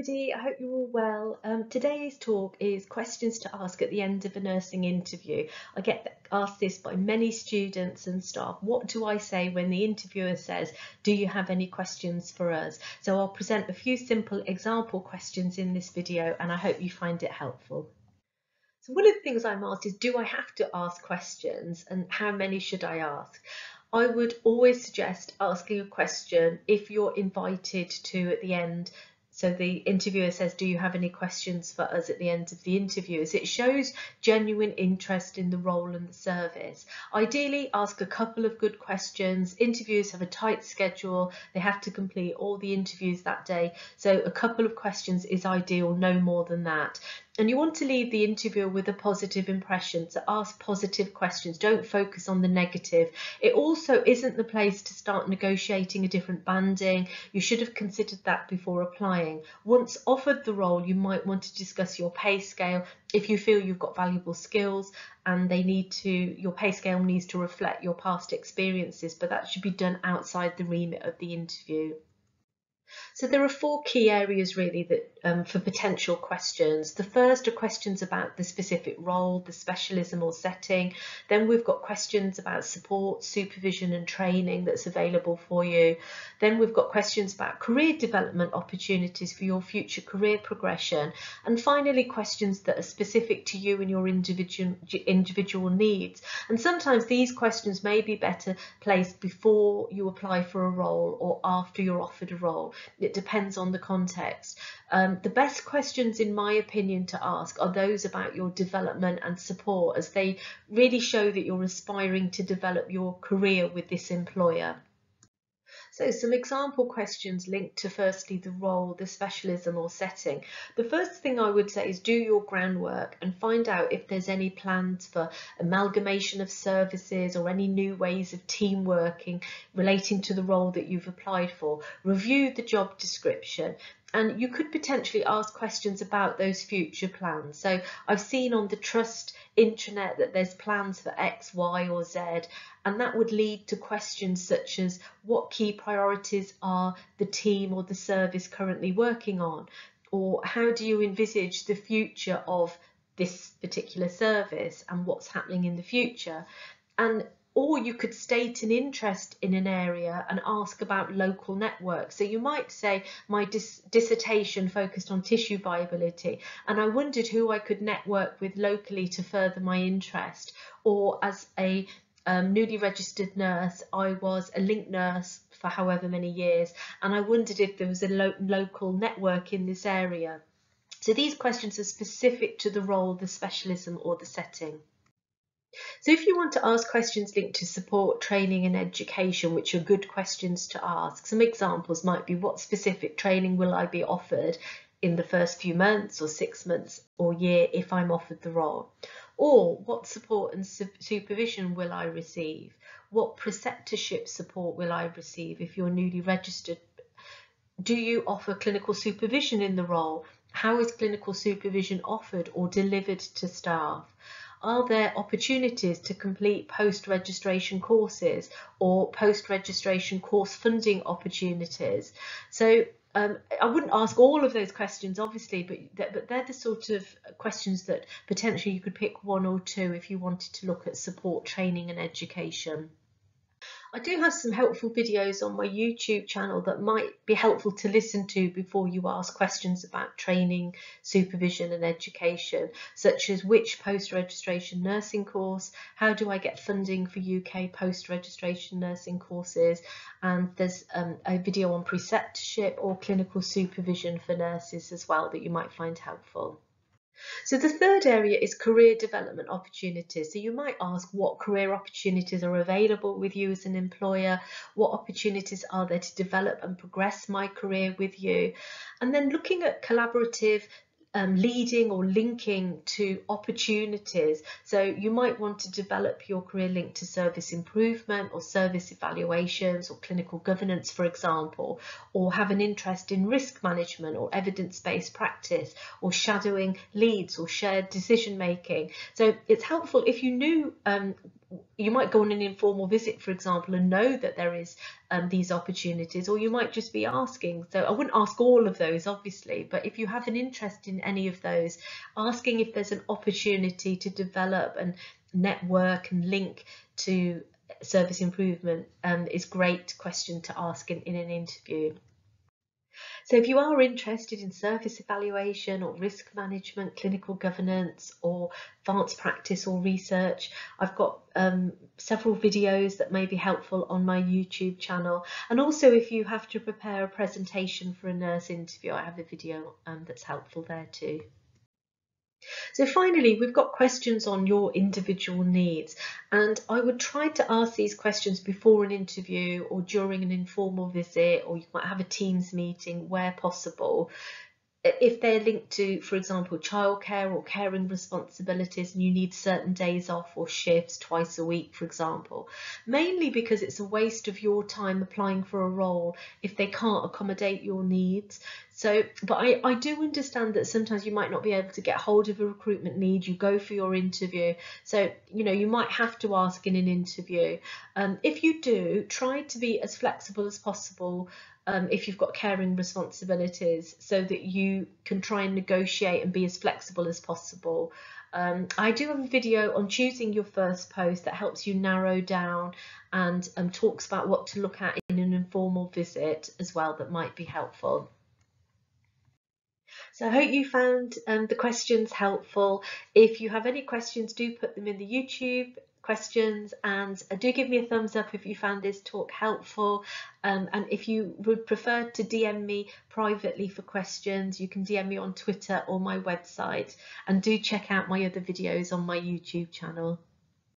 everybody, I hope you're all well. Um, today's talk is questions to ask at the end of a nursing interview. I get asked this by many students and staff. What do I say when the interviewer says, do you have any questions for us? So I'll present a few simple example questions in this video and I hope you find it helpful. So one of the things I'm asked is, do I have to ask questions and how many should I ask? I would always suggest asking a question if you're invited to at the end so the interviewer says, do you have any questions for us at the end of the interview? As it shows genuine interest in the role and the service. Ideally, ask a couple of good questions. Interviewers have a tight schedule. They have to complete all the interviews that day. So a couple of questions is ideal, no more than that. And you want to leave the interviewer with a positive impression, so ask positive questions, don't focus on the negative. It also isn't the place to start negotiating a different banding. You should have considered that before applying. Once offered the role, you might want to discuss your pay scale if you feel you've got valuable skills and they need to, your pay scale needs to reflect your past experiences, but that should be done outside the remit of the interview. So there are four key areas really that um, for potential questions. The first are questions about the specific role, the specialism or setting. Then we've got questions about support, supervision and training that's available for you. Then we've got questions about career development opportunities for your future career progression. And finally, questions that are specific to you and your individual, individual needs. And sometimes these questions may be better placed before you apply for a role or after you're offered a role. It depends on the context. Um, Um, the best questions, in my opinion, to ask are those about your development and support as they really show that you're aspiring to develop your career with this employer. So some example questions linked to firstly the role, the specialism or setting. The first thing I would say is do your groundwork and find out if there's any plans for amalgamation of services or any new ways of team working relating to the role that you've applied for. Review the job description and you could potentially ask questions about those future plans. So I've seen on the trust intranet that there's plans for X, Y or Z and that would lead to questions such as what key priorities are the team or the service currently working on or how do you envisage the future of this particular service and what's happening in the future and or you could state an interest in an area and ask about local networks. So you might say my dis dissertation focused on tissue viability and I wondered who I could network with locally to further my interest or as a um, newly registered nurse I was a link nurse for however many years and I wondered if there was a lo local network in this area. So these questions are specific to the role, the specialism or the setting. So if you want to ask questions linked to support, training and education, which are good questions to ask, some examples might be what specific training will I be offered in the first few months or six months or year if I'm offered the role? Or what support and supervision will I receive? What preceptorship support will I receive if you're newly registered? Do you offer clinical supervision in the role? How is clinical supervision offered or delivered to staff? Are there opportunities to complete post-registration courses or post-registration course funding opportunities? So um, I wouldn't ask all of those questions, obviously, but, but they're the sort of questions that potentially you could pick one or two if you wanted to look at support training and education. I do have some helpful videos on my YouTube channel that might be helpful to listen to before you ask questions about training, supervision and education, such as which post-registration nursing course, how do I get funding for UK post-registration nursing courses, and there's um, a video on preceptorship or clinical supervision for nurses as well that you might find helpful. So the third area is career development opportunities. So you might ask what career opportunities are available with you as an employer, what opportunities are there to develop and progress my career with you, and then looking at collaborative um, leading or linking to opportunities. So you might want to develop your career link to service improvement or service evaluations or clinical governance, for example, or have an interest in risk management or evidence-based practice or shadowing leads or shared decision making. So it's helpful if you knew um, you might go on an informal visit, for example, and know that there is um, these opportunities, or you might just be asking. So I wouldn't ask all of those, obviously, but if you have an interest in any of those, asking if there's an opportunity to develop and network and link to service improvement um, is great question to ask in, in an interview. So if you are interested in service evaluation or risk management, clinical governance or advanced practice or research, I've got um, several videos that may be helpful on my YouTube channel. And also if you have to prepare a presentation for a nurse interview, I have a video um, that's helpful there too. So finally, we've got questions on your individual needs and I would try to ask these questions before an interview or during an informal visit or you might have a Teams meeting where possible if they're linked to, for example, childcare or caring responsibilities and you need certain days off or shifts twice a week, for example, mainly because it's a waste of your time applying for a role if they can't accommodate your needs. So, but I, I do understand that sometimes you might not be able to get hold of a recruitment need, you go for your interview. So, you know, you might have to ask in an interview. Um, if you do, try to be as flexible as possible um, if you've got caring responsibilities so that you can try and negotiate and be as flexible as possible. Um, I do have a video on choosing your first post that helps you narrow down and um, talks about what to look at in an informal visit as well that might be helpful. So I hope you found um, the questions helpful. If you have any questions, do put them in the YouTube questions and uh, do give me a thumbs up if you found this talk helpful um, and if you would prefer to DM me privately for questions you can DM me on Twitter or my website and do check out my other videos on my YouTube channel.